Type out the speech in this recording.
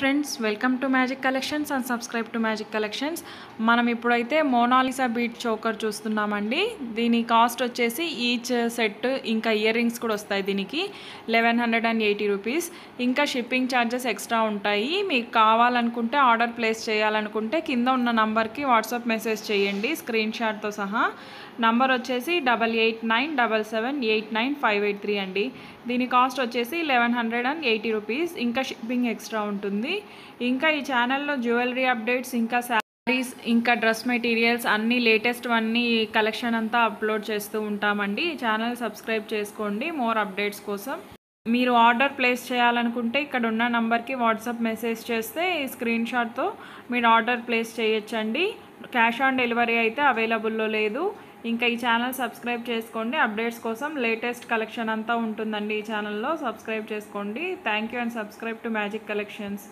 Friends welcome to magic collections and subscribe to magic collections మనం ఇప్పుడైతే Mona Lisa bead choker చూస్తున్నామండి. దీని cost వచ్చేసి ఈచ్ సెట్ ఇంకా ఇయర్ రింగ్స్ కూడా వస్తాయి దీనికి eleven hundred and eighty rupees ఇంకా షిప్పింగ్ ఛార్జెస్ ఎక్స్ట్రా ఉంటాయి. మీకు కావాలనుకుంటే ఆర్డర్ ప్లేస్ చేయాలనుకుంటే కింద ఉన్న నంబర్కి వాట్సాప్ మెసేజ్ చేయండి స్క్రీన్ షాట్తో సహా. నంబర్ వచ్చేసి double eight nine double seven eight nine five eight three అండి. దీని కాస్ట్ వచ్చేసి eleven hundred and eighty rupees ఇంకా షిప్పింగ్ ఎక్స్ట్రా ఉంటుంది. ఇంకా ఈ ఛానల్లో జ్యువెలరీ అప్డేట్స్ ఇంకా శారీస్ ఇంకా డ్రెస్ మెటీరియల్స్ అన్నీ లేటెస్ట్ అన్నీ కలెక్షన్ అంతా అప్లోడ్ చేస్తూ ఉంటామండి. ఈ ఛానల్ సబ్స్క్రైబ్ చేసుకోండి. మోర్ అప్డేట్స్ కోసం. మీరు ఆర్డర్ ప్లేస్ చేయాలనుకుంటే ఇక్కడ ఉన్న నంబర్కి వాట్సాప్ మెసేజ్ చేస్తే ఈ స్క్రీన్ షాట్తో మీరు ఆర్డర్ ప్లేస్ చేయొచ్చండి. క్యాష్ ఆన్ డెలివరీ అయితే అవైలబుల్లో లేదు. ఇంకా ఈ ఛానల్ సబ్స్క్రైబ్ చేసుకోండి. అప్డేట్స్ కోసం లేటెస్ట్ కలెక్షన్ అంతా ఉంటుందండి ఈ ఛానల్లో. సబ్స్క్రైబ్ చేసుకోండి. Thank you and subscribe to magic collections.